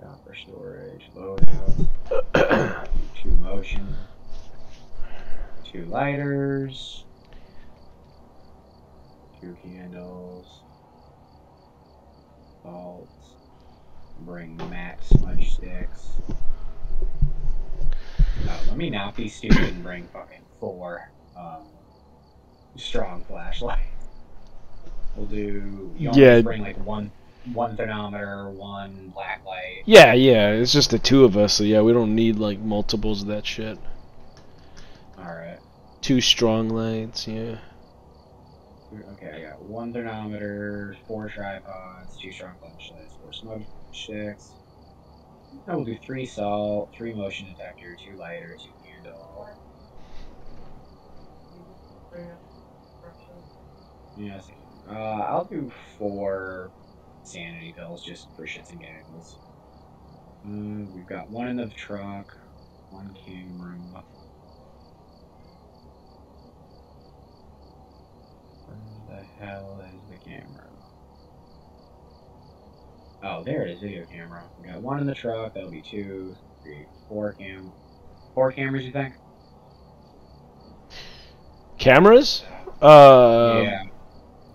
Copper storage, loadout, two motion, two lighters, two candles, salt, bring max smudge sticks. No, let me not be stupid and bring fucking four um, strong flashlight. We'll do. You Yeah. bring like one one thermometer, one black light. Yeah, yeah, it's just the two of us, so yeah, we don't need like multiples of that shit. Alright. Two strong lights, yeah. Okay, I got one thermometer, four tripods, two strong flashlights, four smoke sticks. I will do three salt, three motion detector, two lighter, two candle. Yes. Uh, I'll do four sanity pills just for shits and giggles. Uh, we've got one in the truck, one camera. Where the hell is the camera? Oh, there it is, video camera. We got one in the truck, that'll be two, three, four cam four cameras you think? Cameras? Uh, yeah.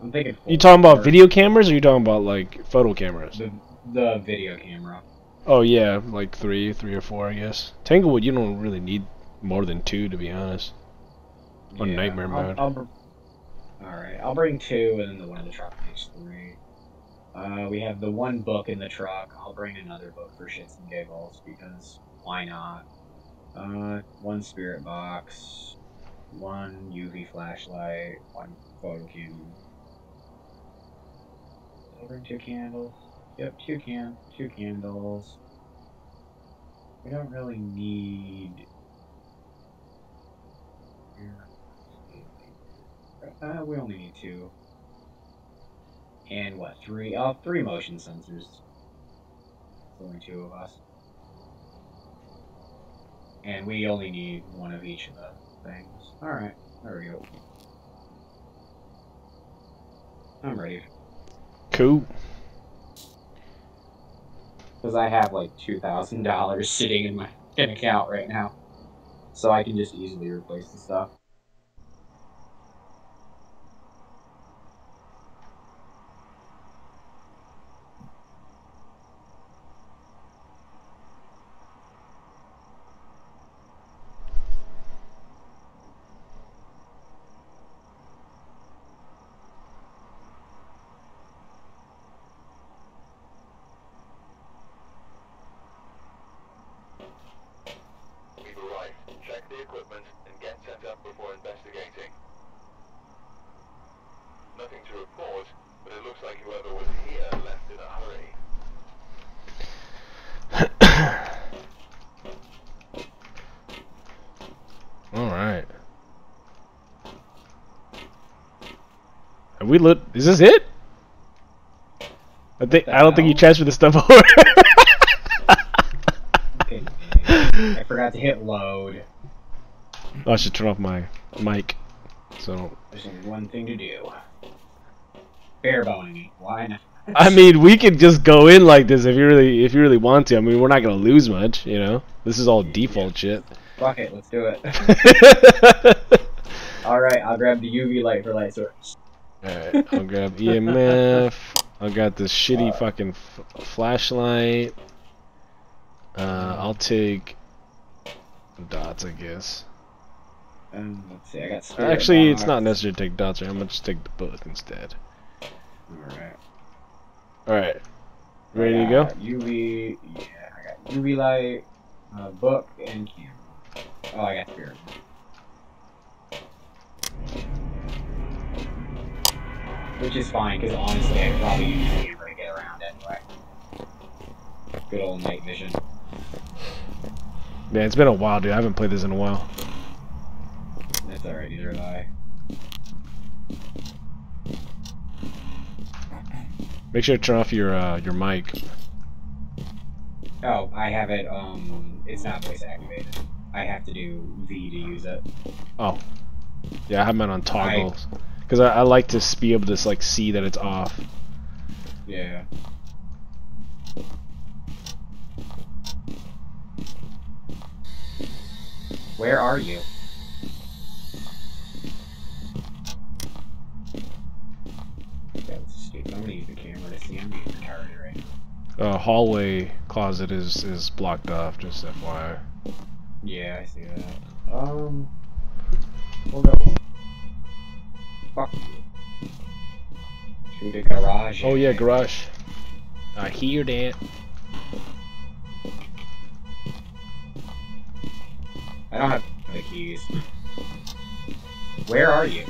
I'm thinking. You talking about Or video cameras, or you talking about like photo cameras? the the video camera. Oh yeah, like three, three or four, I guess. Tanglewood, you don't really need more than two, to be honest. On nightmare I'll- mode. I'll br- Alright, I'll bring two and then the one in the truck makes three. Uh, we have the one book in the truck. I'll bring another book for shits and giggles because why not? Uh, one spirit box, one UV flashlight, one photo cam. Bring two candles. Yep, two can two candles. We don't really need Uh, we only need two. And what, three? Oh, three motion sensors. Only two of us. And we only need one of each of the things. Alright, there we go. I'm ready. Cool. Because I have like $2,000 sitting in my account right now. So I can just easily replace the stuff. We've arrived. Check the equipment and get set up before investigating. Nothing to report, but it looks like whoever was here left in a hurry. All right. Have we lit? Is this it? I think I don't think you hell? transferred the stuff over. I forgot to hit load. Oh, I should turn off my mic. So There's only one thing to do. Bare boning me. Why not? I mean, we could just go in like this if you really if you really want to. I mean, we're not gonna lose much, you know. This is all default shit. Fuck it, let's do it. Alright, I'll grab the UV light for light source. Alright, I'll grab EMF. I got this shitty fucking f- flashlight. Uh, I'll take dots, I guess. Um, let's see, I got Actually, it's not necessary to take dots. Right? I'm gonna just take the book instead. Alright. Alright, ready to go? UV, yeah, I got UV light, uh, book, and camera. Oh, I got spirit. Which is fine, because honestly, I probably use the camera to get around anyway. Good old night vision. Man, it's been a while, dude. I haven't played this in a while. That's alright, neither have I. Make sure to turn off your uh, your mic. Oh, I have it, um, it's not voice activated. I have to do V to use it. Oh, yeah, I have mine on toggles because I, I, like to be able to like see that it's off. Yeah. Where are you? Uh, hallway closet is is blocked off. Just FYI. Yeah, I see that. Um, hold up. Fuck you. Garage. Oh yeah, garage. I hear that. I don't have the keys. Where are you?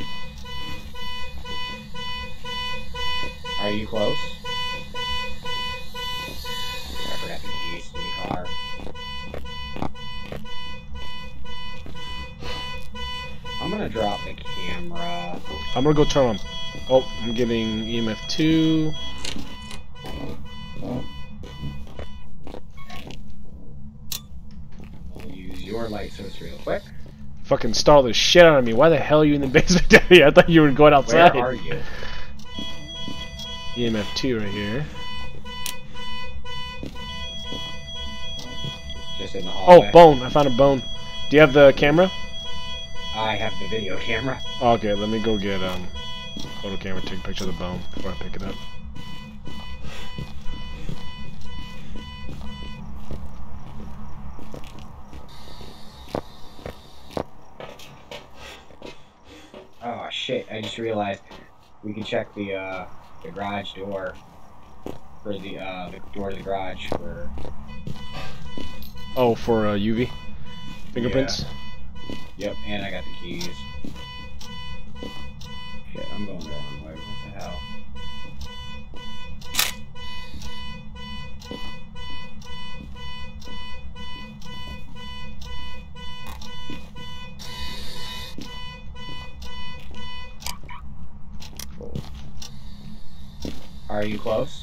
Are you close? I forgot the keys to the car. I'm gonna drop the camera. I'm gonna go turn on. Oh, I'm getting EMF two. I'll use your light source real quick. Fucking stall the shit out of me. Why the hell are you in the basement down? I thought you were going outside. Where are you? EMF two right here. Just in the oh, hallway. Oh, bone. I found a bone. Do you have the camera? I have the video camera. Okay, let me go get um photo camera, take a picture of the bone before I pick it up. Oh shit! I just realized we can check the uh, the garage door for the uh, the door of the garage for Oh, for uh, UV fingerprints. Yep, and I got the keys. Shit, I'm going the wrong way. What the hell? Are you close?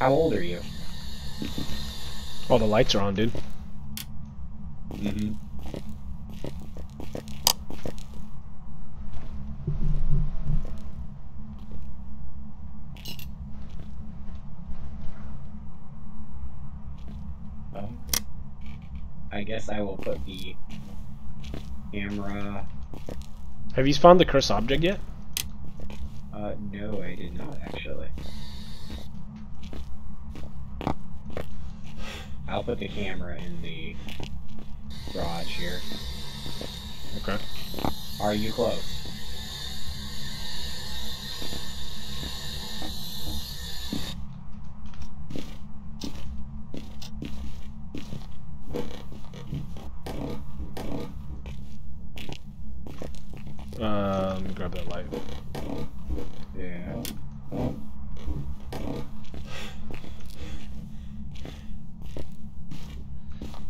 How old are you? Oh, the lights are on, dude. Mm-hmm. I guess I will put the camera. Have you found the cursed object yet? Uh, no, I did not actually. I'll put the camera in the garage here. Okay. Are you close? Uh, let me grab that light. Yeah.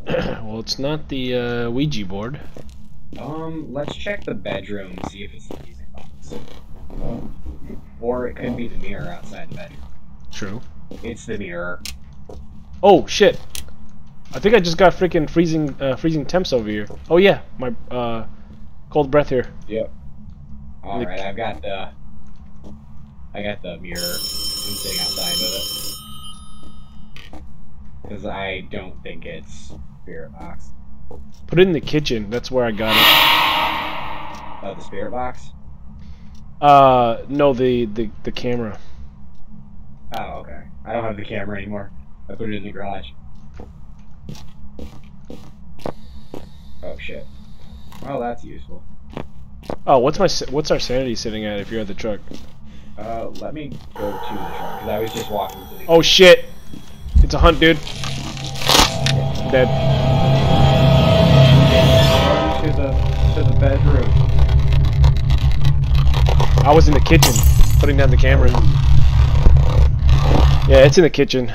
well, it's not the uh, Ouija board. Um, let's check the bedroom, see if it's the music box. Or it could be the mirror outside the bedroom. True. It's the mirror. Oh shit! I think I just got freaking freezing, uh, freezing temps over here. Oh yeah, my uh, cold breath here. Yep. Alright, I've got the... I got the mirror. I'm sitting outside with it. Because I don't think it's spirit box. Put it in the kitchen. That's where I got it. Oh, the spirit box? Uh, no, the the the camera. Oh, okay. I don't have the camera anymore. I put it in the garage. Oh, shit. Well, that's useful. Oh, what's my what's our sanity sitting at if you're at the truck? Uh, let me go to the truck, because I was just walking to the... Oh shit! It's a hunt, dude. Dead. To the, to the bedroom. I was in the kitchen, putting down the camera. Yeah, it's in the kitchen.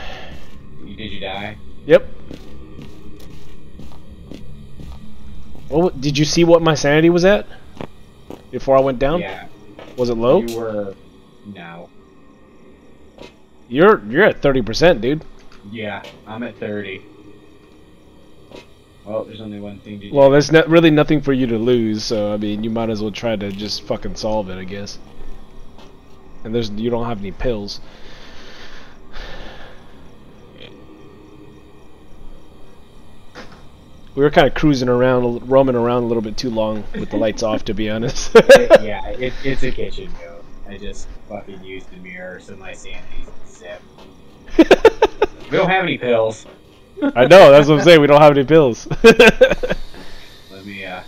You, did you die? Yep. Well, did you see what my sanity was at before I went down? Yeah. Was it low? You were... No. You're you're at thirty percent, dude. Yeah, I'm at 30. Well, there's only one thing to do. Well, there's not really nothing for you to lose, so I mean, you might as well try to just fucking solve it, I guess. And there's you don't have any pills. We were kind of cruising around, roaming around a little bit too long with the lights off, to be honest. yeah, it, it's a kitchen, yo. I just fucking used the mirror, so my sanity's zip. we don't have any pills. I know, that's what I'm saying. We don't have any pills. Let me, uh.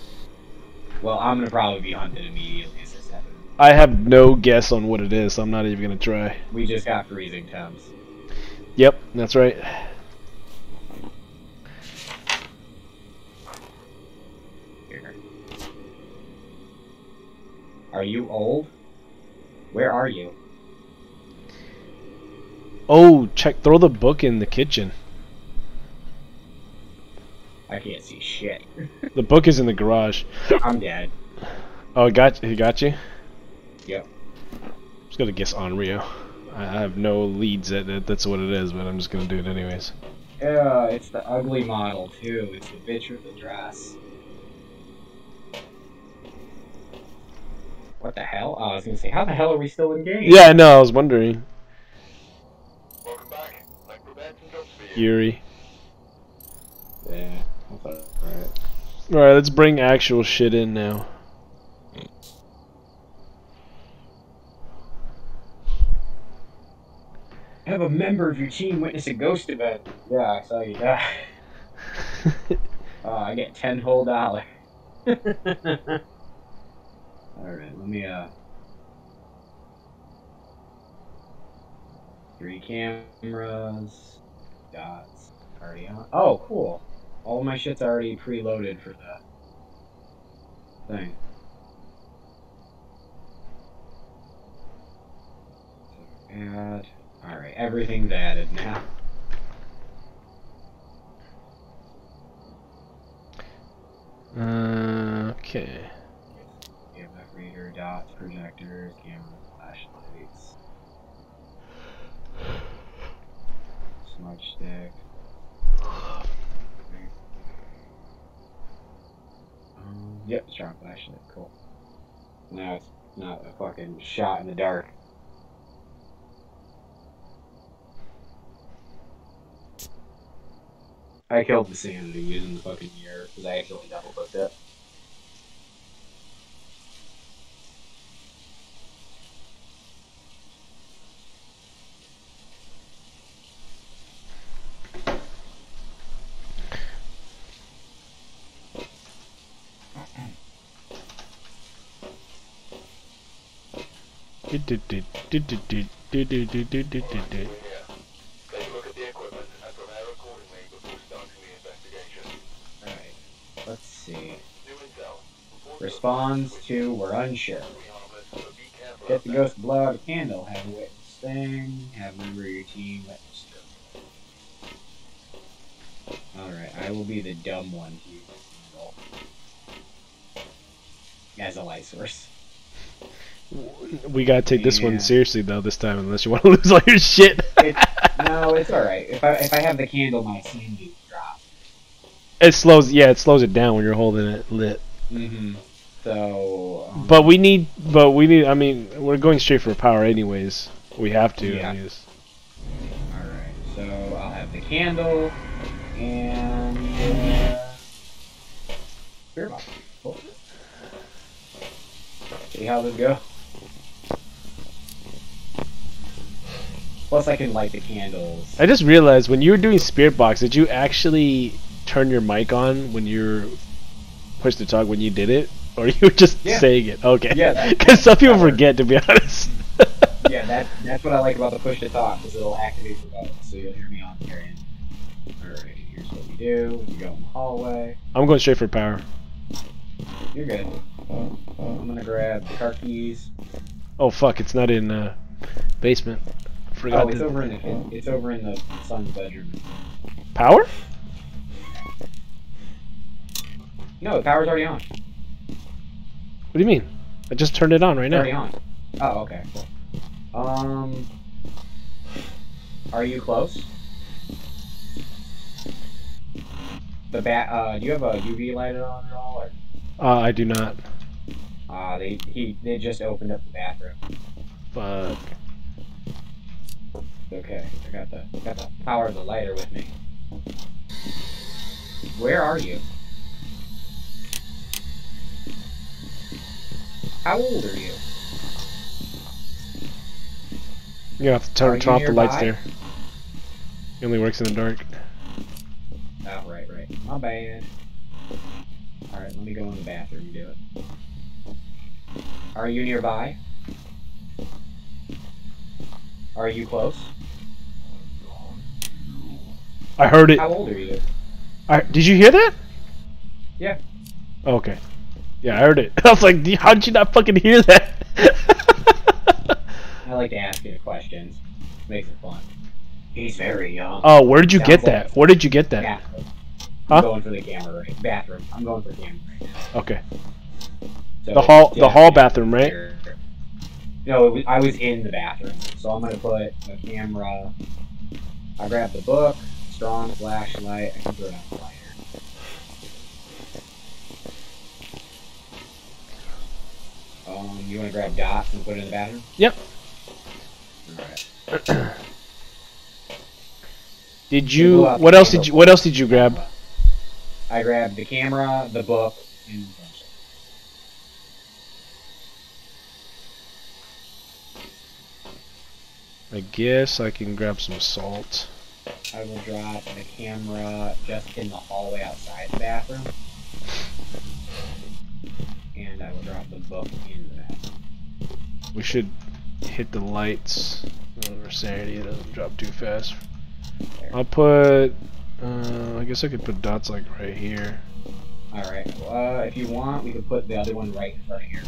Well, I'm gonna probably be hunted immediately as this happens. I have no guess on what it is, so I'm not even gonna try. We just got freezing temps. Yep, that's right. Here. Are you old? Where are you? Oh, check. Throw the book in the kitchen. I can't see shit. The book is in the garage. I'm dead. Oh, it got he got you. Yep. just gonna guess Onryo. I I have no leads that that that's what it is, but I'm just gonna do it anyways. Yeah, it's the ugly model too. It's the bitch with the dress. What the hell? Oh, I was gonna say, how the hell are we still in game? Yeah, I know. I was wondering. Welcome back. I've prepared some jobs for you. Yuri. Yeah. Alright. All right, let's bring actual shit in now. Have a member of your team witness a ghost event. Yeah, I saw you die. Oh, I get ten whole dollar. Alright, let me uh three cameras, dots, already on. Oh, cool. All my shit's already preloaded for that thing. Add. Alright, everything's added now. Uh, okay. EMF reader, dots, projectors, camera, flashlights. Smudge stick. Yep, strong flashlight, cool. Now it's not a fucking shot in the dark. I killed the sanity using the fucking mirror because I accidentally double clicked it. Here. Let's see. Responds to we're unsure. Get the ghost blow out a candle, have a witness thing, have a member of your team witness. Alright, I will be the dumb one use. As a light source. We gotta take this Yeah. one seriously though this time, unless you want to lose all your shit. It, no, it's alright. If I if I have the candle my sanity will drop. it slows. Yeah, it slows it down when you're holding it lit. Mm-hmm. So um, But we need. But we need. I mean, we're going straight for power anyways. We have to. Yeah. Alright, so I'll have the candle and uh, box. See how this go. Plus, I can light the candles. I just realized when you were doing Spirit Box, did you actually turn your mic on when you're push to talk when you did it, or you were just Yeah. saying it? Okay. Yeah, Because some people forget, to be honest. Yeah, that that's what I like about the push to talk, because it'll activate the button, so you'll hear me on here. And alright, here's what we do. You go in the hallway. I'm going straight for power. You're good. I'm gonna grab the car keys. Oh fuck! It's not in uh, basement. Forgot Oh, it's to over in the kid- it's over in the son's bedroom. power. No, the power's already on. What do you mean? I just turned it on right It's now. already on. Oh, okay, cool. Um, are you close? The bat. Uh, do you have a UV lighted on at all? Or? Uh, I do not. Uh, they he they just opened up the bathroom. Fuck. Okay, I got the I got the power of the lighter with me. Where are you? How old are you? You're gonna have to turn, turn off the lights there. It only works in the dark. Oh, right, right. My bad. Alright, let me go in the bathroom and do it. Are you nearby? Are you close? I heard it. How old are you? I, did you hear that? Yeah. Okay. Yeah, I heard it. I was like, how did you not fucking hear that? I like to ask you questions. Makes it fun. He's very young. oh, where did you Sounds get like- that? Where did you get that? Bathroom. Huh? I'm going for the camera right. Bathroom. I'm going for the camera. right now. Okay. So The hall- the hall bathroom, right? No, it was, I was in the bathroom, so I'm gonna put the camera. I grabbed the book, strong flashlight. I can throw it on the lighter. Um, you want to grab dots and put it in the bathroom? Yep. Alright. Did you? What else did you? What else did you grab? I grabbed the camera, the book, and. I guess I can grab some salt. I will drop the camera just in the hallway outside the bathroom. And I will drop the book in the bathroom. We should hit the lights. Or sanity doesn't drop too fast. There. I'll put. Uh, I guess I could put dots like right here. Alright, uh, if you want, we could put the other one right in front of here.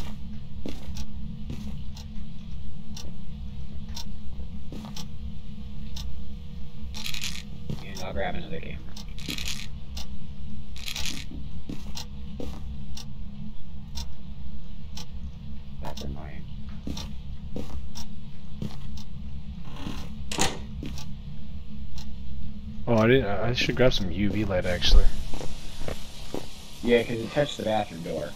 And I'll grab another camera. That's annoying. Oh, I didn't. I should grab some UV light actually. Yeah, because it touched the bathroom door.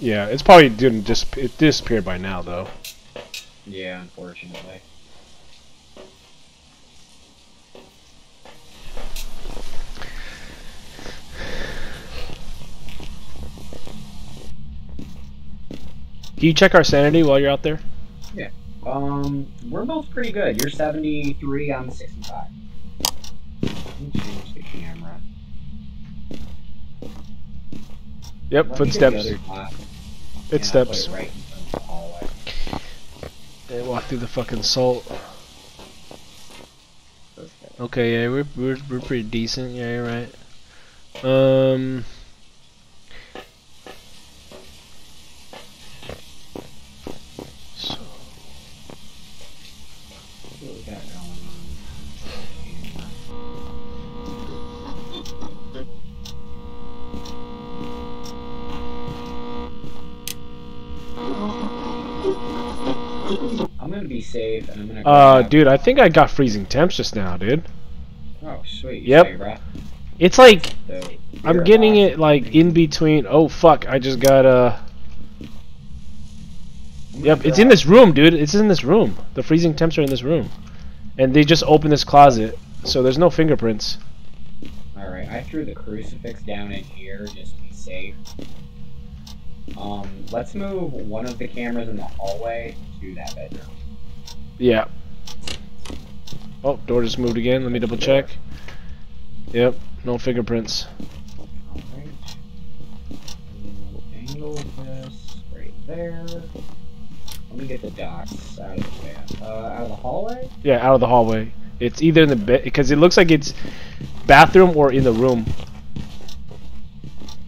Yeah, it's probably didn't just it disappeared by now though. Yeah, unfortunately. Can you check our sanity while you're out there? Yeah. Um, we're both pretty good. You're 73, I'm 65. Let me change the camera. Yep, Let me get the footsteps. other dot, and Footsteps. put it right in the. They walk through the fucking salt. Perfect. Okay, yeah, we're we're we're pretty decent. Yeah, you're right. Um. So, What we got going on? I'm gonna be safe, and I'm uh, dude, I think I got freezing temps just now, dude. Oh, sweet. Yep. It's like So, I'm getting it like in between. Oh fuck! I just got uh. Yep, it's in this room, dude. It's in this room. The freezing temps are in this room, and they just opened this closet, so there's no fingerprints. Alright, I threw the crucifix down in here just to be safe. Um, let's move one of the cameras in the hallway to that bedroom. Yeah. Oh, door just moved again. Let me double check. Yep, no fingerprints. Angle this right there. Let me get the dots out of the bath. Uh, out of the hallway? Yeah, out of the hallway. It's either in the bed because it looks like it's bathroom or in the room.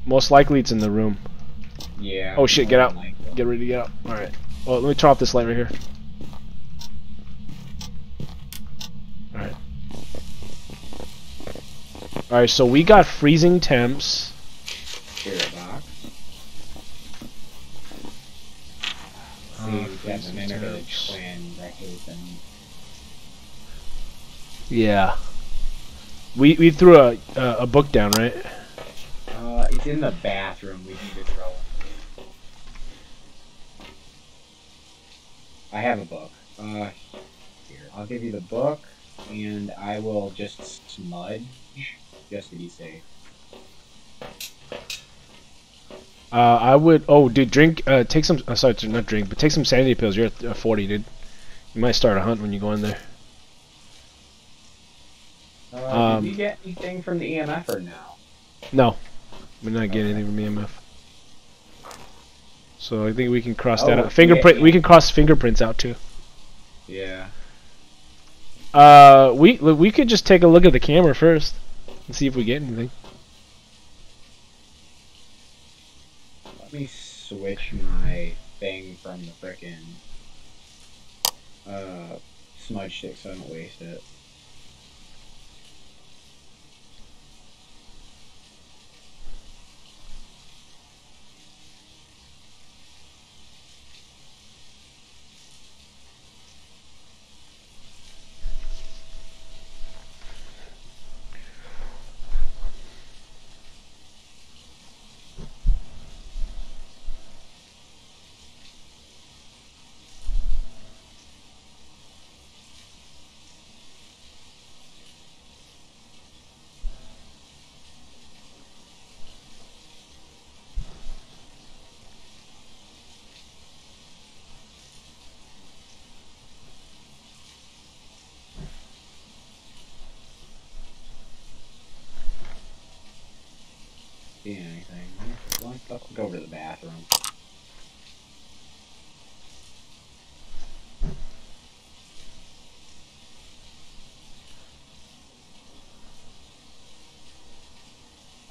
Most likely, it's in the room. Yeah. Oh, shit, get out. Get ready to get out. All right. Well, let me turn off this light right here. All right. All right. So we got freezing temps. Spirit box. See, Uh, we've got the freezing mimic of the temps. twin records and Yeah. We we threw a a, a book down, right? Uh, it's in the bathroom. We need to throw it. I have a book. Uh, here. I'll give you the book, and I will just smudge, just to be safe. Uh, I would. Oh, dude, drink. Uh, take some. Uh, sorry, not drink, but take some sanity pills. You're at uh, 40, dude. You might start a hunt when you go in there. Uh, Um, did we get anything from the EMF or no? No, we're not getting anything from EMF. So I think we can cross that Oh, out. Fingerprint. yeah. We can cross fingerprints out too. Yeah. Uh, we we could just take a look at the camera first and see if we get anything. Let me switch my thing from the frickin' uh, smudge stick so I don't waste it. See anything? Let's let's go over to the bathroom.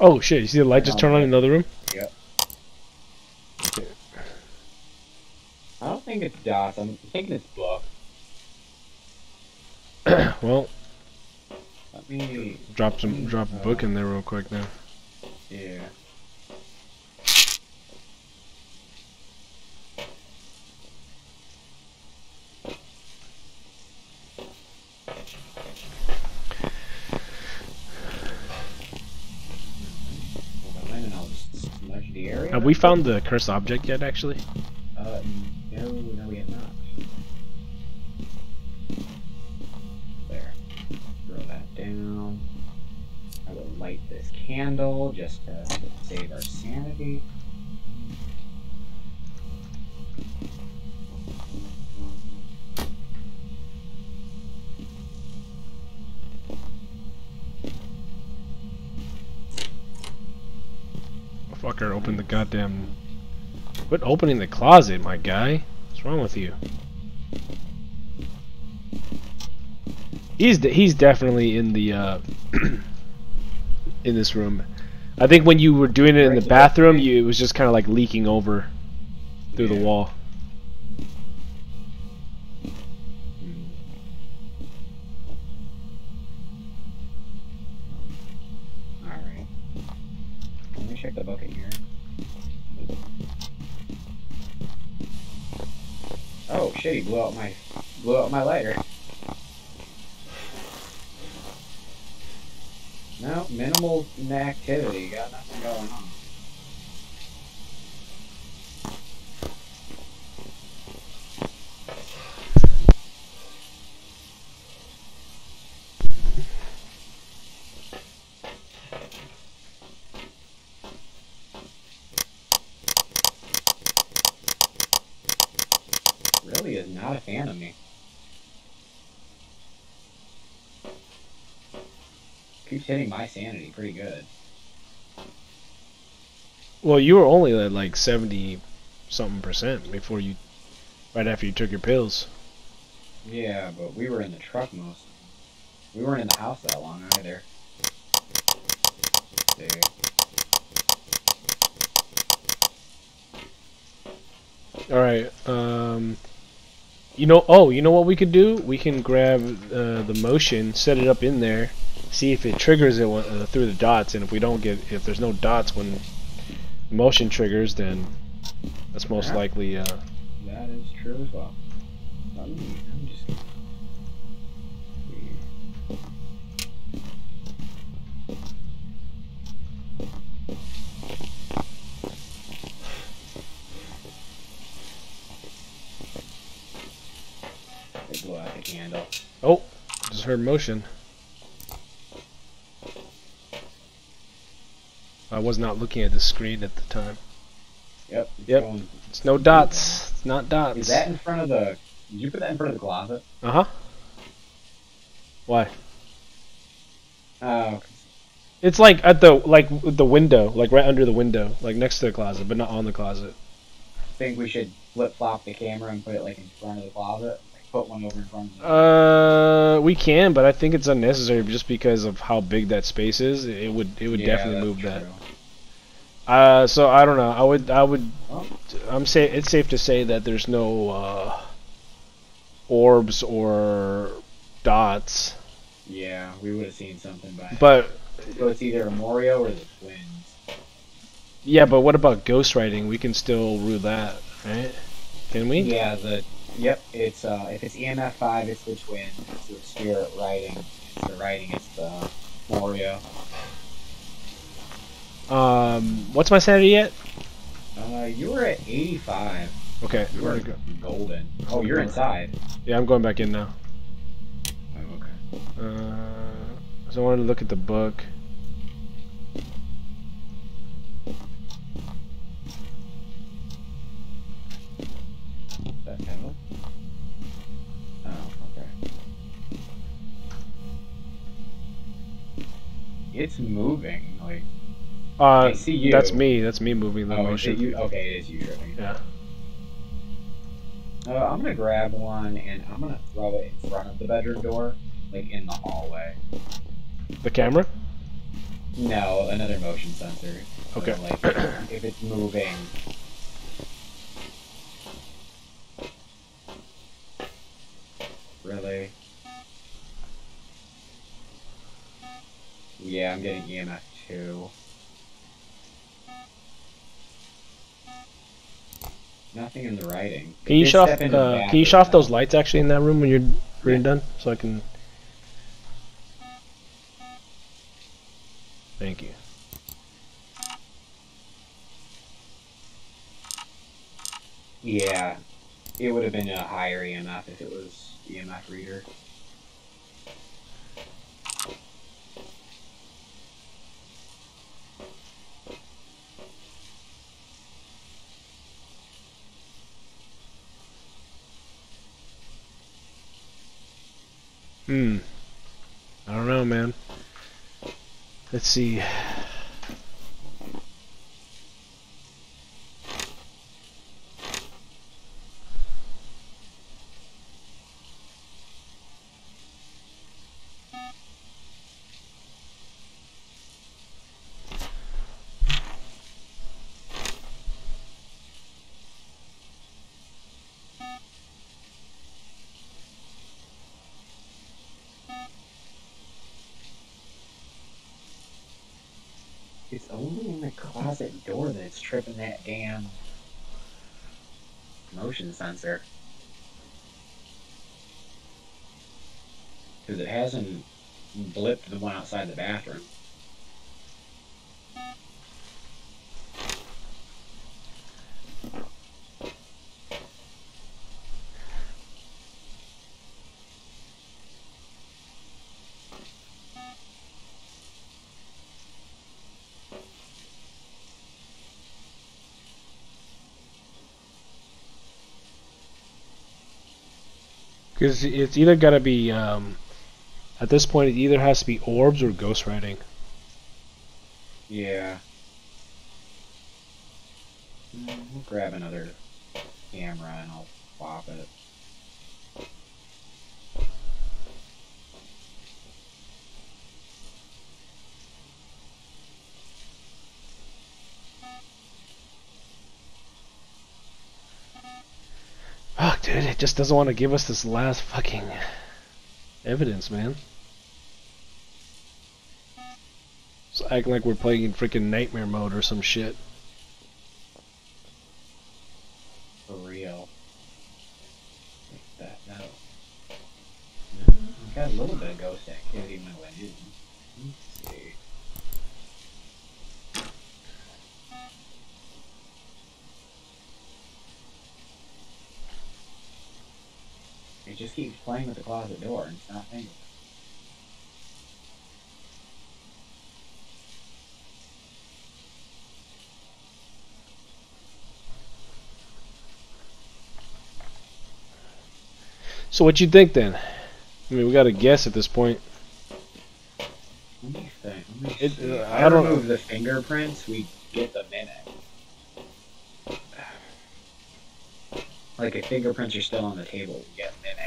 Oh shit! You see the light just turn on in another room? Yeah. Okay. I don't think it's dots. I'm thinking it's book. well, Let me. drop some drop a book uh, in there real quick now. Yeah. Hold on, and I'll just smudge the area. Have we found the cursed object yet? Actually, Uh, no, no, we have not. There. Throw that down. I will light this candle just to save our sanity. Quit opening the closet, my guy. What's wrong with you? He's de- he's definitely in the uh, in this room. I think when you were doing it in the bathroom, you it was just kind of like leaking over through the wall. Hmm. Alright. Let me check the bucket here. Shit, he blew out my blew out my lighter. No, minimal activity, got nothing going on. Really is not a fan of me. Keeps hitting my sanity pretty good. Well, you were only at like seventy something percent before you, right after you took your pills. Yeah, but we were in the truck most. We weren't in the house that long either. Dude. All right. Um, you know. Oh, you know what we could do? We can grab uh, the motion, set it up in there, see if it triggers it when- uh, through the dots, and if we don't get, if there's no dots when motion triggers, then that's most likely. Uh, That is true as well. Me, I'm just. They blew out the candle. oh, just heard motion. I was not looking at the screen at the time. Yep. it's Yep. going- It's no dots. It's not dots. Is that in front of the? Did you put that in front of the closet? Uh huh. Why? Oh, It's like at the like the window, like right under the window, like next to the closet, but not on the closet. I think we should flip flop the camera and put it like in front of the closet. Like put one over in front of the. Uh, we can, but I think it's unnecessary just because of how big that space is. It would it would Yeah, definitely that's move that. Uh, so I don't know. I would I would I'm say it's safe to say that there's no uh, orbs or dots, yeah, we would have seen something by. but so it's either Moroi or the twins. yeah. But what about ghostwriting? We can still rule that, right? Can we? Yeah, the yep. It's uh, if it's EMF five, it's the twins. If it's the spirit writing. It's the writing. It's the Moroi. Um, what's my sanity at? Uh, you were at eighty five. Okay, You were go. golden. Oh, you're inside. Yeah, I'm going back in now. Oh, okay. Uh, so I wanted to look at the book. Uh, I see you. that's me. That's me moving the oh, motion. it you? Okay, it is you. Yeah. Uh, I'm gonna grab one and I'm gonna throw it in front of the bedroom door, like in the hallway. The camera? No, another motion sensor. So, Okay. like, if it's moving. Really? Yeah, I'm getting EMF 2. Nothing in the writing. Can you shut off? Uh, can you shut off those lights actually in that room when you're when you're Yeah. done, so I can. Thank you. Yeah, it would have been a higher EMF if it was EMF reader. Hmm. I don't know, man. Let's see. It's only in the closet door that it's tripping that damn motion sensor. Because it hasn't blipped the one outside the bathroom. Because it's either got to be, um, at this point, it either has to be orbs or ghostwriting. Yeah. Mm, We'll grab another camera and I'll pop it. Fuck, dude, it just doesn't want to give us this last fucking evidence, man. It's acting like we're playing in freaking nightmare mode or some shit. that angle. So what you think then? I mean, we got to guess at this point. Think. Let me it, uh, I, don't remove the fingerprints. We get the minute. Like if fingerprints are still on the table, we get minute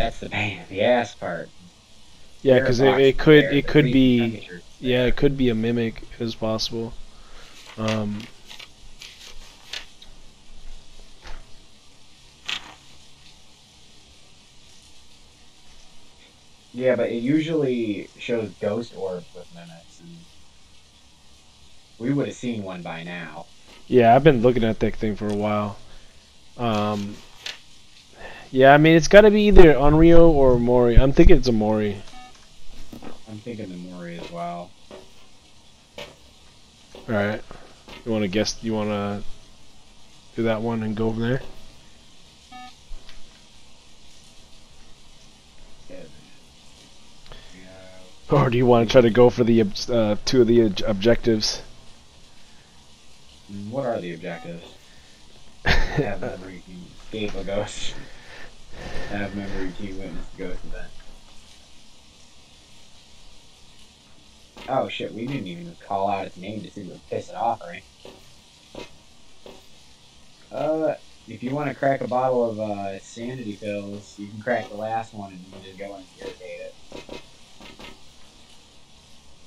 that's the pain the ass part. Yeah, because it, it could there, it could be yeah it could be a mimic as possible. Um, Yeah, but it usually shows ghost orbs with mimics, and we would have seen one by now. yeah, I've been looking at that thing for a while. Um, yeah, I mean it's got to be either Onryo or Moroi. I'm thinking it's a Moroi. I'm thinking the Moroi as well. All right, you want to guess? You want to do that one and go from there? Or do you want to try to go for the uh, two of the ob- objectives? What are the objectives? Have memory team escape a ghost. Have memory team witness the ghost event. Oh shit, we didn't even call out its name to see if it would piss it off, right? Uh, if you want to crack a bottle of uh, sanity pills, you can crack the last one and you can just go and irritate it.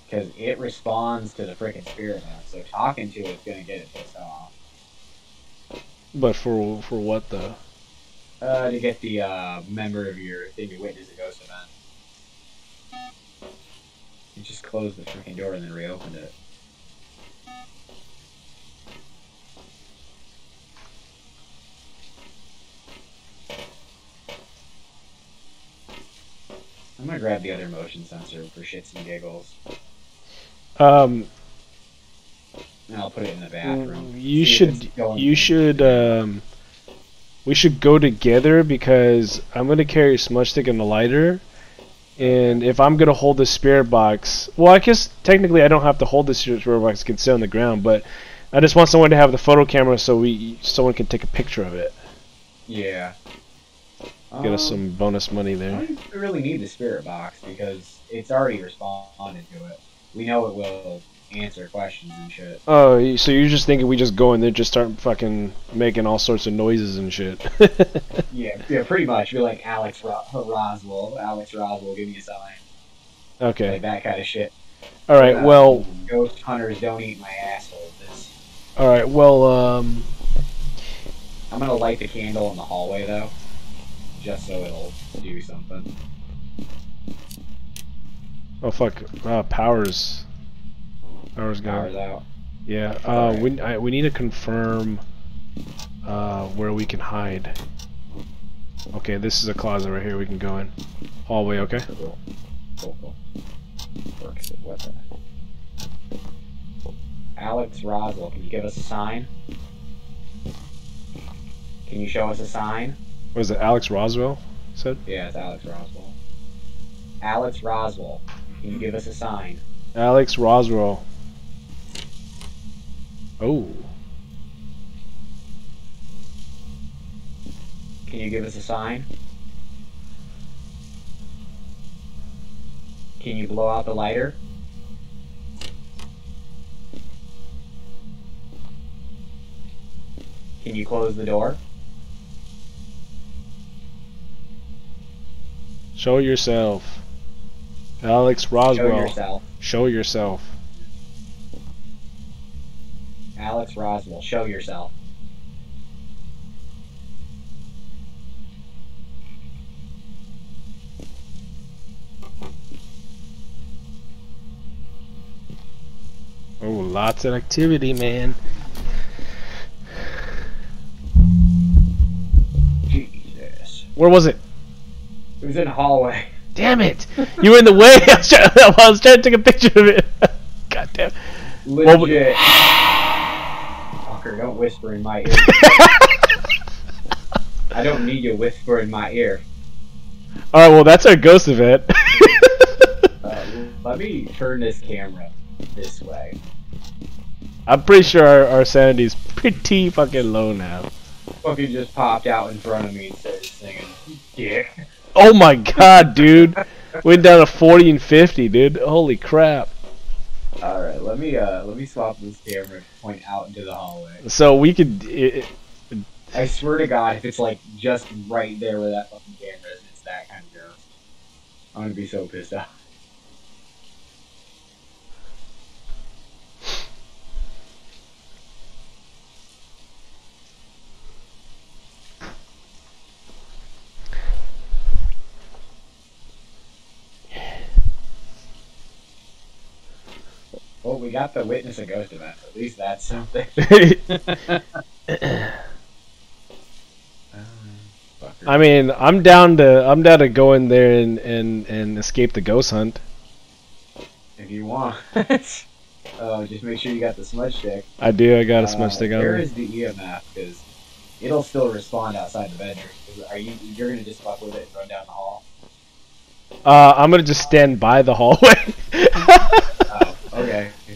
Because it responds to the freaking spirit box, so talking to it's gonna get it pissed off. But for for what though? Uh, to get the uh, member of your thing to witness a ghost event. You just closed the freaking door and then reopened it. I'm gonna grab the other motion sensor for shits and giggles, Um, and I'll put it in the bathroom. you See should you should um, we should go together because I'm gonna carry a smudge stick and a lighter. And if I'm gonna hold the spirit box, well, I guess technically I don't have to hold the spirit box; it can sit on the ground. But I just want someone to have the photo camera so we someone can take a picture of it. Yeah. Get us Um, some bonus money I there. don't really need the spirit box because it's already responded to it. We know it will answer questions and shit. Oh, so you're just thinking we just go in there, just start fucking making all sorts of noises and shit? Yeah, yeah, pretty much. Be like Alex Ro- Roswell. Alex Roswell, give me a sign. okay. Like that kind of shit. All right. Uh, Well. ghost hunters don't eat my asshole. This. All right. Well. Um. I'm gonna light the candle in the hallway though, just so it'll do something. Oh fuck. Uh, powers. Power's gone. out. Yeah. Uh, we I, we need to confirm uh where we can hide. Okay, this is a closet right here. We can go in. Hallway. Okay. Cool. Cool, cool. Works. What the? Alex Roswell, can you give us a sign? Can you show us a sign? What is it? Alex Roswell said. Yeah, it's Alex Roswell. Alex Roswell, can you give us a sign? Alex Roswell. Oh. Can you give us a sign? Can you blow out the lighter? Can you close the door? Show yourself. Alex Roswell. Show yourself. Show yourself. Alex Roswell, show yourself. Oh, lots of activity, man. Jesus. Where was it? It was in the hallway. Damn it! You were in the way. I was trying, I was trying to take a picture of it. God damn. Well, we- don't whisper in my ear. I don't need you whisper in my ear. All right. Well, that's our ghost event. Uh, let me turn this camera this way. I'm pretty sure our, our sanity's pretty fucking low now. fucking just popped out in front of me and started singing. Yeah. Oh my god, dude. Went down to 40 and 50, dude. Holy crap. All right, let me uh let me swap this camera to point out into the hallway. So we could. It, I swear to God, if it's like just right there where that fucking camera is, it's that kind of girl. I'm gonna be so pissed off. We got the witness a ghost event. At least that's something. I mean, I'm down to I'm down to go in there and and and escape the ghost hunt. if you want. oh, just make sure you got the smudge stick. I do. I got a smudge Uh, stick on Where is the EMF? Because it'll still respond outside the bedroom. Are you? You're gonna just fuck with it and run down the hall? Uh, I'm gonna just stand by the hallway.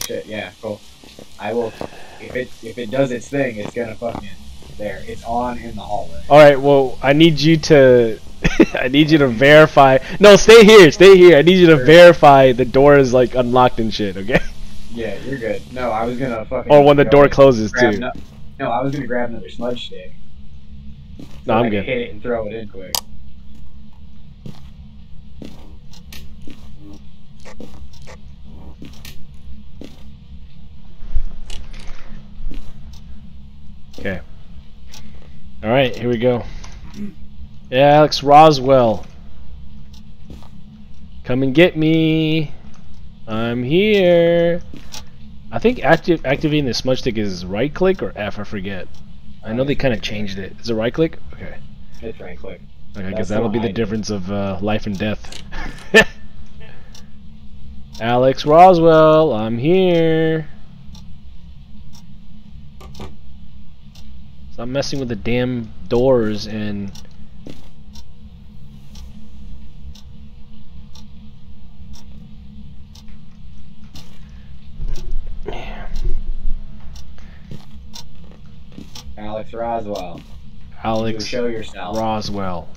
Shit. Yeah. Cool. I will. If it if it does its thing, it's gonna fucking there. It's on in the hallway. All right. Well, I need you to. I need you to verify. No, stay here. Stay here. I need you to verify the door is like unlocked and shit. Okay. Yeah, you're good. No, I was gonna fucking. Or when the door closes too. No, no, I was gonna grab another smudge stick. No, I'm I good. Hit it and throw it in quick. Okay. All right. Here we go. Yeah, Alex Roswell. Come and get me. I'm here. I think active activating the smudge stick is right click or F. I forget. I know they kind of changed it. Is it right click? Okay. It's right click. Okay, because that'll be the difference of uh, life and death. Alex Roswell, I'm here. Stop messing with the damn doors and. Alex Roswell. Alex You show yourself. Roswell,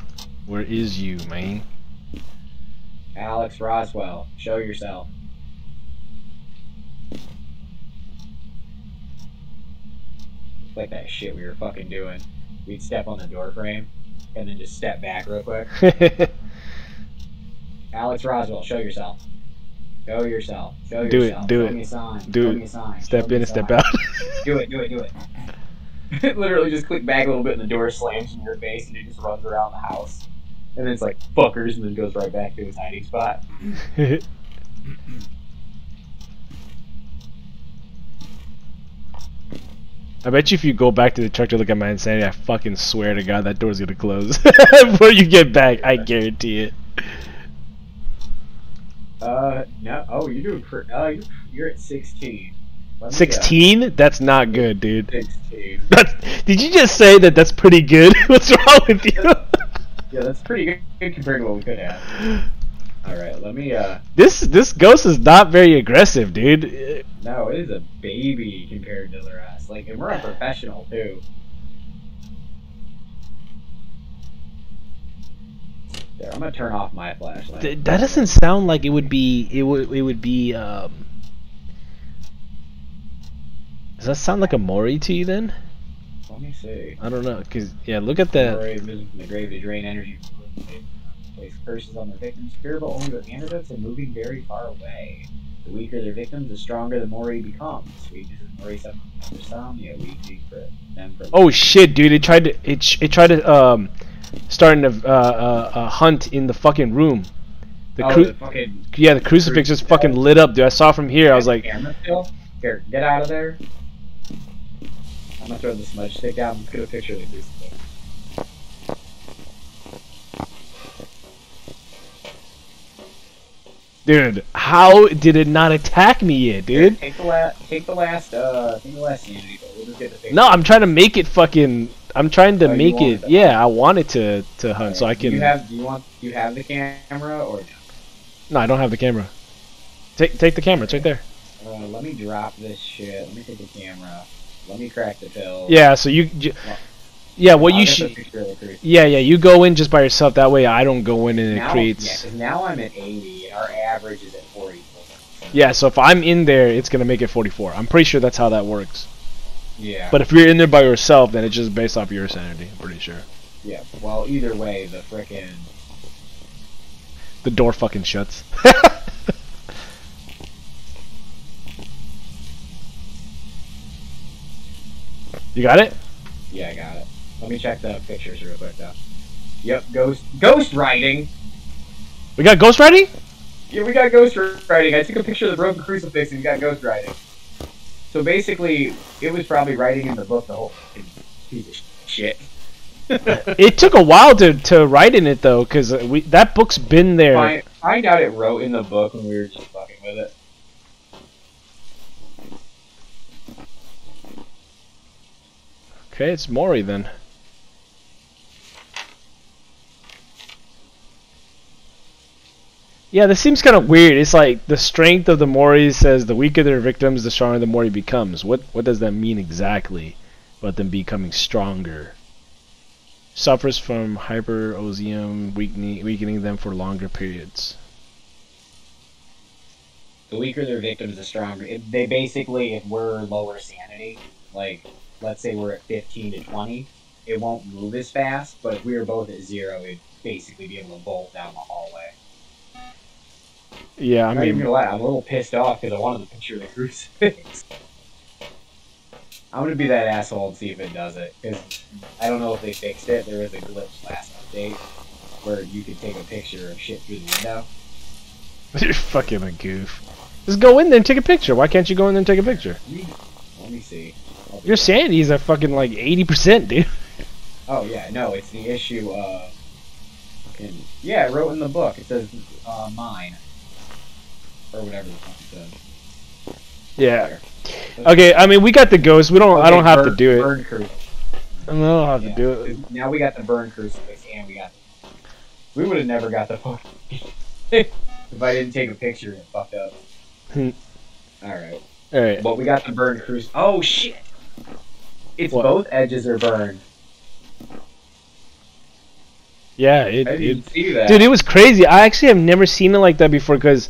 where is you, man? Alex Roswell. Show yourself. Like that shit we were fucking doing. We'd step on the door frame and then just step back real quick. Alex Roswell, show yourself. Show yourself. Show Do it, yourself. do show it. Me a sign. Do show it. Me a sign. step show in and step out. Do it, do it, do it. It literally just click back a little bit and the door slams in your face and he just runs around the house. And then it's like, fuckers, and then goes right back to his hiding spot. I bet you if you go back to the truck to look at my insanity, I fucking swear to God that door's gonna close before you get back. I guarantee it. Uh, no. Oh, you're doing pretty. Oh, you're, you're at 16. Let me, uh, 16? That's not good, dude. 16. That's, did you just say that that's pretty good? What's wrong with you? Yeah, that's pretty good, good compared to what we could have. Alright, let me, uh. this this ghost is not very aggressive, dude. No, it is a baby compared to the rest. Like, and we're a professional, too. There, I'm gonna turn off my flashlight. Th- that doesn't sound like it would be. It would. It would be. Um, does that sound like a Moroi to you then? Let me see. I don't know, cause yeah, look at that. Visiting the grave to drain energy. Place curses on their victims, fearful only with antidotes and moving very far away. The weaker their victims, the stronger the Moroi becomes. Weakness is Moroi suffering from insomnia, weak for them from Oh shit, dude! It tried to it it tried to um, starting a uh, uh, uh, hunt in the fucking room. The oh, cru- the fucking yeah, the crucifix just fucking lit up, dude. I saw from here. I was like? Here, get out of there. I'm gonna throw the smudge stick out and get a picture of the crucifix. Dude, how did it not attack me yet, dude? Take the last, take the last, uh, take the last but we'll just get the. No, I'm trying to make it fucking. I'm trying to Oh, make it. to Yeah, I want it to to hunt so I Do you can. have, do you want, do you have the camera or no? No, I don't have the camera. Take take the camera. It's right there. Uh, let me drop this shit. Let me take the camera. Let me crack the pill. Yeah. So you. you Yeah, what I'll you should. the cruise. Yeah, yeah, you go in just by yourself. That way, I don't go in and it now, creates. Yeah, now I'm at 80, and our average is at 44. Yeah, so if I'm in there, it's gonna make it 44. I'm pretty sure that's how that works. Yeah. But if you're in there by yourself, then it's just based off your sanity. I'm pretty sure. yeah. Well, either way, the frickin' The door fucking shuts. you got it? Yeah, I got it. Let me check the pictures real quick though. Yep, ghost ghost writing. We got ghost writing? Yeah, we got ghost writing. I took a picture of the broken crucifix and we got ghost writing. So basically, it was probably writing in the book the whole piece of shit. It took a while to, to write in it though, because we that book's been there. Find, find out it wrote in the book when we were just fucking with it. Okay, it's Moroi then. Yeah, this seems kind of weird. It's like the strength of the Moroi says the weaker their victims, the stronger the Moroi becomes. What what does that mean exactly? About them becoming stronger. Suffers from hyperosmia, weakening weakening them for longer periods. The weaker their victims, the stronger. They basically, if we're lower sanity, like let's say we're at 15 to 20, it won't move as fast. But if we were both at zero, it'd basically be able to bolt down the hallway. Yeah, I I'm not even mean, gonna lie, I'm a little pissed off because I wanted to picture the crucifix. I'm gonna be that asshole and see if it does it because I don't know if they fixed it. There was a glitch last update where you could take a picture of shit through the window. you're fucking a goof. Just go in there and take a picture. Why can't you go in there and take a picture? Let me, see. Your that. sanity is at fucking like 80%, dude. Oh yeah, no, it's the issue of. fucking- Yeah, I wrote in the book. It says uh, mine or whatever the fuck. Yeah. Okay, I mean, we got the ghost. We don't. I don't have to do it. Burn cru- I don't have yeah, to do it. Now we got the burn crucifix and we got. We would have never got the fuck. if I didn't take a picture and fucked up. Hmm. All right, All right. but we got the burn crucifix. Oh shit! It's What? both edges are burned. Yeah, it, I it didn't see that. dude, it was crazy. I actually have never seen it like that before because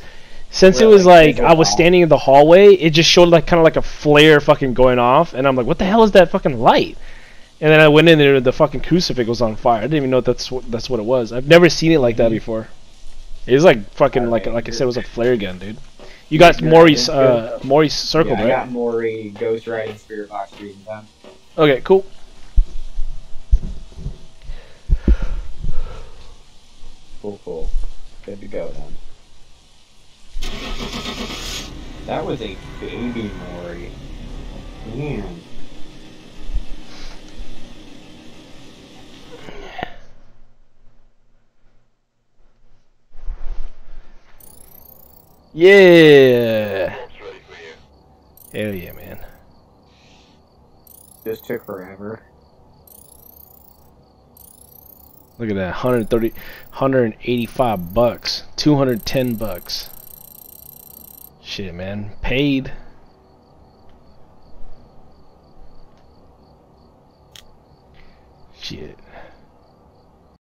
since Where, it was like, like I was standing in the hallway, it just showed like kind of like a flare fucking going off, and I'm like, what the hell is that fucking light? And then I went in there, the fucking crucifix was on fire. I didn't even know that's what that's what it was. I've never seen it like that before. It was like fucking like like I said, it was a flare gun, dude. You got Moroi's uh Moroi's circle, yeah, I right? got Moroi, Ghost Writing, Spirit Box, Freezing Time. Okay, cool. Cool, cool. Good to go then. That was a baby Moroi. Man. Yeah. Boat's ready for you. Hell yeah, man. This took forever. Look at that, 130, 185 bucks, 210 bucks. Shit, man, paid. Shit.